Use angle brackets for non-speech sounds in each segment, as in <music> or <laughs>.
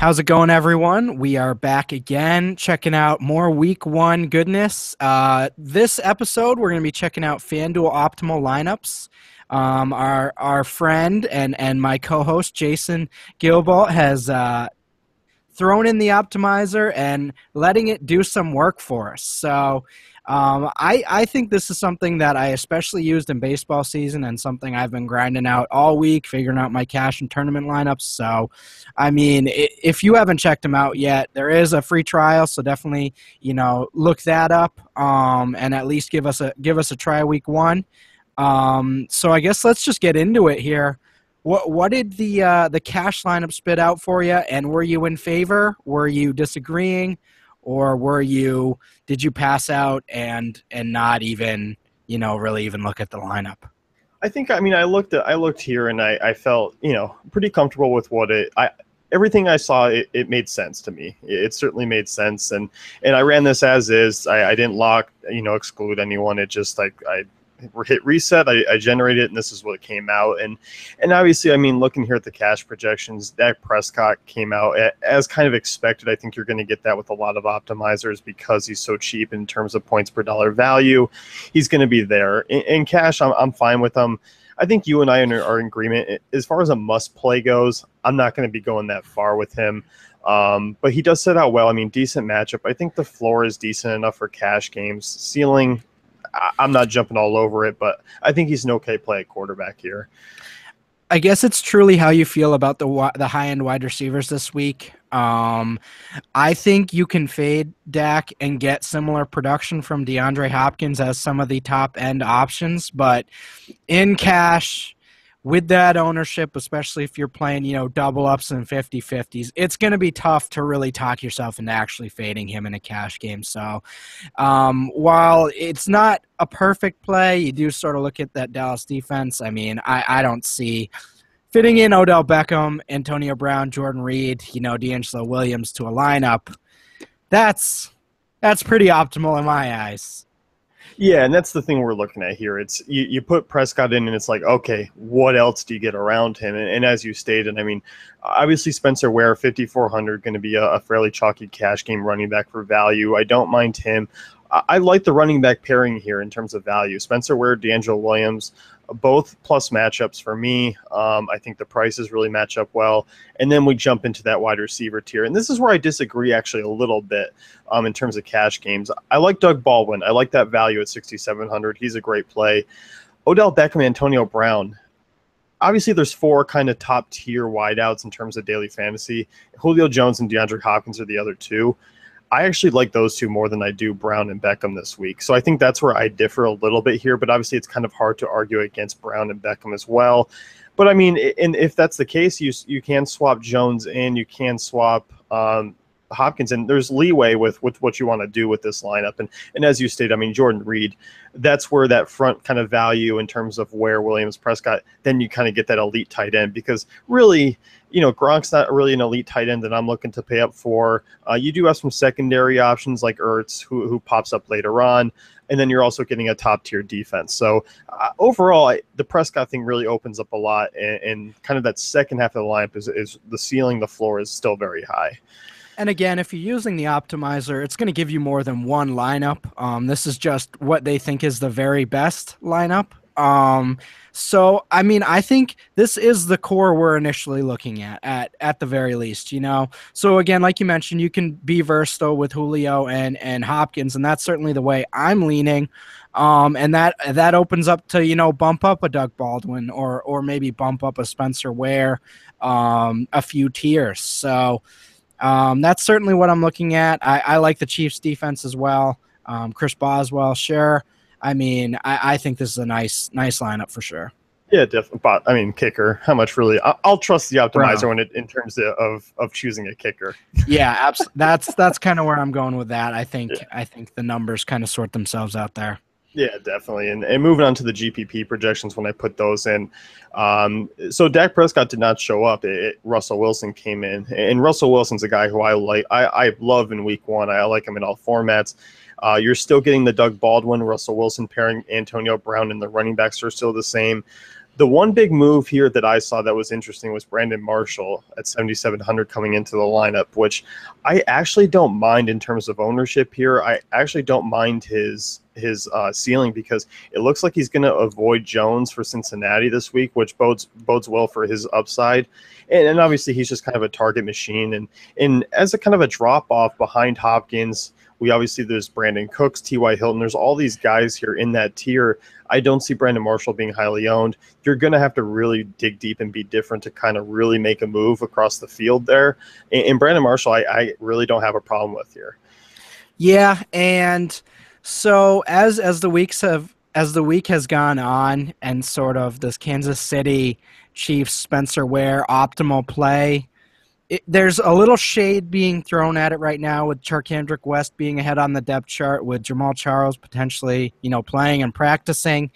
How's it going, everyone? We are back again, checking out more week one goodness. Uh, this episode, we're going to be checking out FanDuel Optimal Lineups. Um, our our friend and and my co-host Jason Guilbault has uh, thrown in the optimizer and letting it do some work for us. So um, I, I think this is something that I especially used in baseball season and something I've been grinding out all week, figuring out my cash and tournament lineups. So, I mean, if you haven't checked them out yet, there is a free trial, so definitely you know look that up um, and at least give us a give us a try week one. Um, so I guess let's just get into it here. What what did the uh, the cash lineup spit out for you? And were you in favor? Were you disagreeing? Or were you did you pass out and and not even you know really even look at the lineup? I think I mean I looked at I looked here and I, I felt you know pretty comfortable with what it I everything I saw it, it made sense to me. It, it, certainly made sense and and I ran this as is. I, I didn't lock you know exclude anyone. It just like I hit reset. I, I, generated it, and this is what came out. And and obviously, I mean, looking here at the cash projections, Dak Prescott came out as kind of expected. I think you're going to get that with a lot of optimizers because he's so cheap in terms of points per dollar value. He's going to be there in, in cash. I'm I'm fine with him. I think you and I are in agreement as far as a must play goes. I'm not going to be going that far with him. Um, but he does set out well. I mean, decent matchup. I think the floor is decent enough for cash games. Ceiling, I'm not jumping all over it, but I think he's an okay play at quarterback here. I guess it's truly how you feel about the the high end wide receivers this week. Um, I think you can fade Dak and get similar production from DeAndre Hopkins as some of the top end options, but in cash, with that ownership, especially if you're playing, you know, double ups and 50 50s, it's going to be tough to really talk yourself into actually fading him in a cash game. So, um, while it's not a perfect play, you do sort of look at that Dallas defense. I mean, I, I don't see fitting in Odell Beckham, Antonio Brown, Jordan Reed, you know, DeAngelo Williams to a lineup. That's that's pretty optimal in my eyes. Yeah, and that's the thing we're looking at here. It's you, you put Prescott in, and it's like, okay, what else do you get around him? And, and as you stated, I mean, obviously Spencer Ware, 5,400, going to be a, a, fairly chalky cash game running back for value. I don't mind him. I, like the running back pairing here in terms of value. Spencer Ware, DeAngelo Williams both plus matchups for me. Um, I think the prices really match up well. And then we jump into that wide receiver tier. And this is where I disagree actually a little bit um, in terms of cash games. I like Doug Baldwin. I like that value at 6,700. He's a great play. Odell Beckham, Antonio Brown. Obviously, there's four kind of top tier wideouts in terms of daily fantasy. Julio Jones and DeAndre Hopkins are the other two. I actually like those two more than I do Brown and Beckham this week. So I think that's where I differ a little bit here. But obviously, it's kind of hard to argue against Brown and Beckham as well. But I mean, and if that's the case, you you can swap Jones in, you can swap um, Hopkins, and there's leeway with with what you want to do with this lineup. And and as you stated, I mean Jordan Reed, that's where that front kind of value in terms of where Williams Prescott, then you kind of get that elite tight end because really, you know, Gronk's not really an elite tight end that I'm looking to pay up for. Uh, you do have some secondary options like Ertz, who who pops up later on. And then you're also getting a top tier defense. So uh, overall, I, the Prescott thing really opens up a lot, and, and kind of that second half of the lineup is, is the ceiling, the floor is still very high. And again, if you're using the optimizer, it's going to give you more than one lineup. Um, this is just what they think is the very best lineup. Um, so I mean, I think this is the core we're initially looking at, at at the very least, you know. So again, like you mentioned, you can be versatile with Julio and and Hopkins, and that's certainly the way I'm leaning. Um, and that that opens up to you know bump up a Doug Baldwin or or maybe bump up a Spencer Ware, um, a few tiers. So um, that's certainly what I'm looking at. I, I like the Chiefs defense as well. Um, Chris Boswell, sure. I mean, I, I, think this is a nice, nice lineup for sure. Yeah, definitely. But I mean, kicker. How much really? I'll, I'll trust the optimizer when it in terms of of choosing a kicker. <laughs> yeah, abs- that's that's kind of where I'm going with that. I think yeah. I think the numbers kind of sort themselves out there. Yeah, definitely. And, and moving on to the GPP projections when I put those in. Um, so Dak Prescott did not show up. It, it, Russell Wilson came in. And Russell Wilson's a guy who I like. I, I love in week one. I like him in all formats. Uh, you're still getting the Doug Baldwin, Russell Wilson pairing. Antonio Brown and the running backs are still the same. The one big move here that I saw that was interesting was Brandon Marshall at 7,700 coming into the lineup, which I actually don't mind in terms of ownership here. I actually don't mind his his uh, ceiling because it looks like he's going to avoid Jones for Cincinnati this week, which bodes bodes well for his upside. And, and obviously, he's just kind of a target machine. And and as a kind of a drop off behind Hopkins, we obviously there's Brandin Cooks, T.Y. Hilton. There's all these guys here in that tier. I don't see Brandon Marshall being highly owned. You're going to have to really dig deep and be different to kind of really make a move across the field there. And, and Brandon Marshall, I, I really don't have a problem with here. Yeah, and so as as the weeks have as the week has gone on, and sort of this Kansas City Chiefs Spencer Ware optimal play it, there's a little shade being thrown at it right now with Charcandrick West being ahead on the depth chart, with Jamaal Charles potentially, you know, playing and practicing.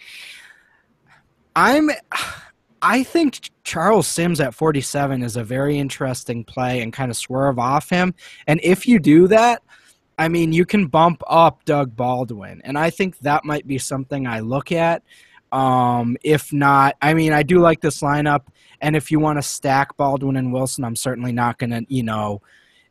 I'm, I think Charles Sims at 47 is a very interesting play and kind of swerve off him. And if you do that, I mean, you can bump up Doug Baldwin, and I think that might be something I look at. Um, if not, I mean, I do like this lineup. And if you want to stack Baldwin and Wilson, I'm certainly not going to, you know,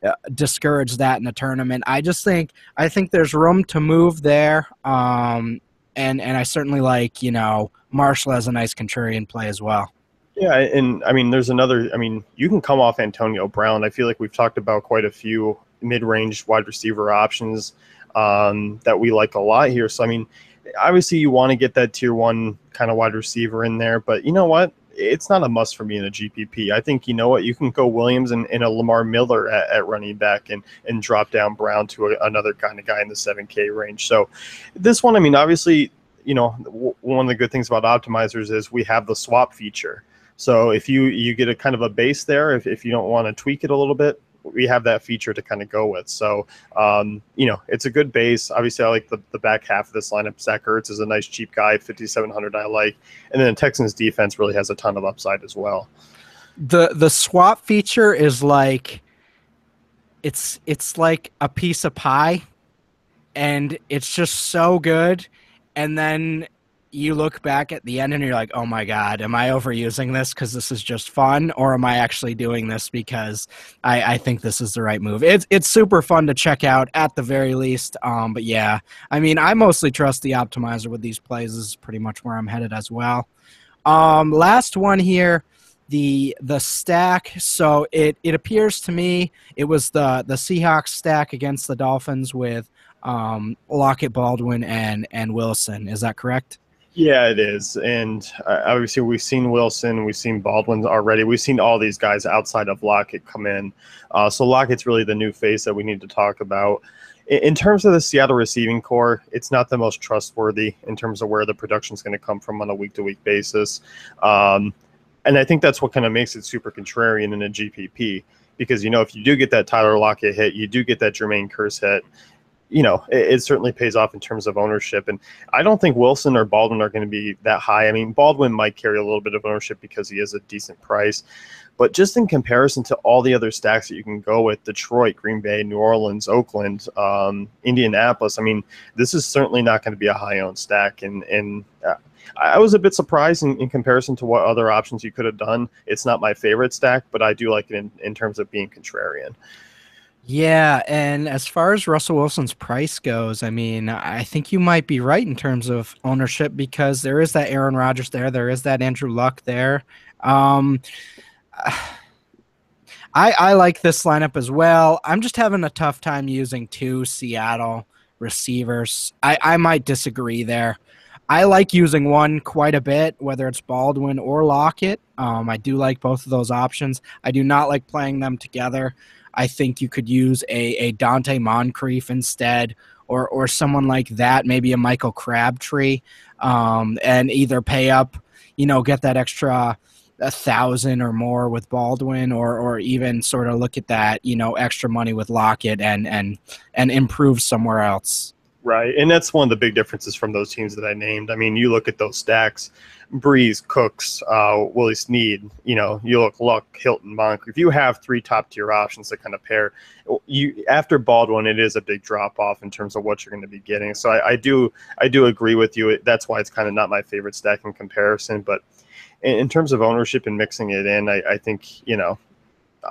uh, discourage that in the tournament. I just think I think there's room to move there. Um, and and I certainly like you know Marshall as a nice contrarian play as well. Yeah, and I mean, there's another. I mean, you can come off Antonio Brown. I feel like we've talked about quite a few mid-range wide receiver options um, that we like a lot here. So I mean, obviously you want to get that tier one kind of wide receiver in there, but you know what? it's not a must for me in a GPP. I think you know what you can go Williams and, and a Lamar Miller at, at, running back and and drop down Brown to a, another kind of guy in the seven K range. So this one, I mean, obviously, you know, w- one of the good things about optimizers is we have the swap feature. So if you you get a kind of a base there, if, if you don't want to tweak it a little bit, we have that feature to kind of go with. So, um, you know, it's a good base. Obviously, I like the, the back half of this lineup. Zach Ertz is a nice cheap guy, 5,700 I like. And then the Texans defense really has a ton of upside as well. The the swap feature is like it's it's like a piece of pie and it's just so good and then you look back at the end and you're like, oh my God, am I overusing this because this is just fun? Or am I actually doing this because I, I think this is the right move? It's, it's super fun to check out at the very least. Um, but yeah, I mean, I mostly trust the optimizer with these plays. This is pretty much where I'm headed as well. Um, last one here the the stack so it it appears to me it was the the Seahawks stack against the Dolphins with um, Lockett Baldwin and and Wilson is that correct yeah, it is, and uh, obviously we've seen Wilson, we've seen Baldwin already, we've seen all these guys outside of Lockett come in. Uh, so Lockett's really the new face that we need to talk about. In, terms of the Seattle receiving corps, it's not the most trustworthy in terms of where the production is going to come from on a week-to-week basis, um, and I think that's what kind of makes it super contrarian in a GPP because you know if you do get that Tyler Lockett hit, you do get that Jermaine Kearse hit you know, it, it, certainly pays off in terms of ownership. And I don't think Wilson or Baldwin are going to be that high. I mean, Baldwin might carry a little bit of ownership because he is a decent price. But just in comparison to all the other stacks that you can go with Detroit, Green Bay, New Orleans, Oakland, um, Indianapolis, I mean, this is certainly not going to be a high owned stack. And, and uh, I was a bit surprised in, in, comparison to what other options you could have done. It's not my favorite stack, but I do like it in, in terms of being contrarian. Yeah, and as far as Russell Wilson's price goes, I mean, I think you might be right in terms of ownership because there is that Aaron Rodgers there, there is that Andrew Luck there. Um, <sighs> I I like this lineup as well. I'm just having a tough time using two Seattle receivers. I I might disagree there. I like using one quite a bit, whether it's Baldwin or Lockett. Um, I do like both of those options. I do not like playing them together. I think you could use a, a Donte Moncrief instead, or or someone like that, maybe a Michael Crabtree, um, and either pay up, you know, get that extra a thousand or more with Baldwin, or or even sort of look at that, you know, extra money with Lockett and and and improve somewhere else. Right, and that's one of the big differences from those teams that I named. I mean, you look at those stacks: Brees, Cooks, uh, Willie Snead. You know, you look Luck, Hilton, Monk. If you have three top tier options to kind of pair, you after Baldwin, it is a big drop off in terms of what you're going to be getting. So I, I do, I do agree with you. That's why it's kind of not my favorite stack in comparison, but in, in terms of ownership and mixing it in, I, I think you know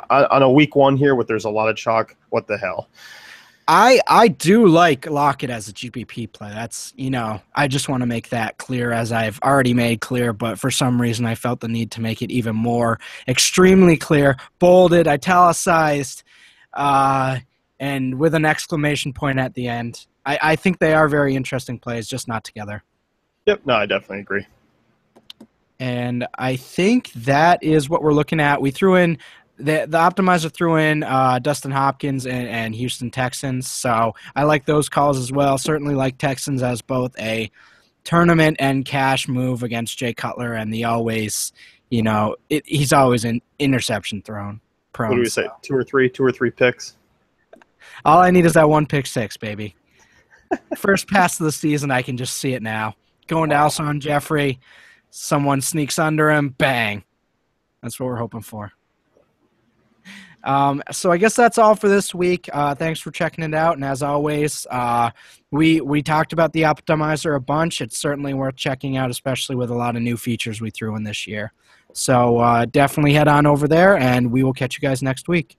on, a week one here, with there's a lot of chalk. What the hell? I I do like Lockett as a GPP play. That's you know I just want to make that clear as I've already made clear, but for some reason I felt the need to make it even more extremely clear, bolded, italicized, uh, and with an exclamation point at the end. I, I think they are very interesting plays, just not together. Yep, no, I definitely agree. And I think that is what we're looking at. We threw in the the optimizer threw in uh, Dustin Hopkins and, and, Houston Texans, so I like those calls as well. Certainly like Texans as both a tournament and cash move against Jay Cutler, and the always, you know, it, he's always an interception thrown. Prone, what do we so. say? Two or three, two or three picks. All I need is that one pick six, baby. <laughs> First pass of the season, I can just see it now. Going to Alshon Jeffery, someone sneaks under him, bang. That's what we're hoping for. Um, so I guess that's all for this week. Uh, thanks for checking it out, and as always, uh, we we talked about the optimizer a bunch. It's certainly worth checking out, especially with a lot of new features we threw in this year. So uh, definitely head on over there, and we will catch you guys next week.